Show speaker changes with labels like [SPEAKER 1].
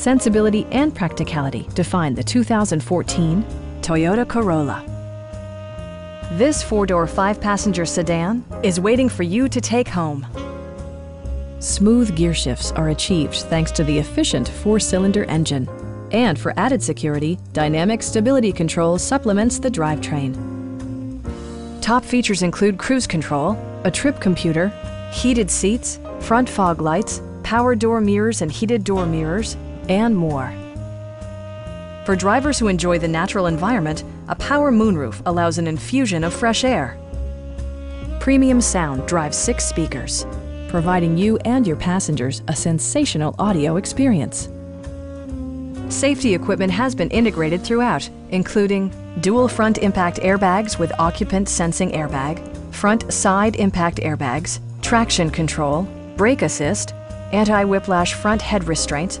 [SPEAKER 1] sensibility, and practicality define the 2014 Toyota Corolla. This four-door, five-passenger sedan is waiting for you to take home. Smooth gear shifts are achieved thanks to the efficient four-cylinder engine. And for added security, Dynamic Stability Control supplements the drivetrain. Top features include cruise control, a trip computer, heated seats, front fog lights, power door mirrors and heated door mirrors, and more. For drivers who enjoy the natural environment, a power moonroof allows an infusion of fresh air. Premium sound drives six speakers, providing you and your passengers a sensational audio experience. Safety equipment has been integrated throughout, including dual front impact airbags with occupant sensing airbag, front side impact airbags, traction control, brake assist, anti-whiplash front head restraints,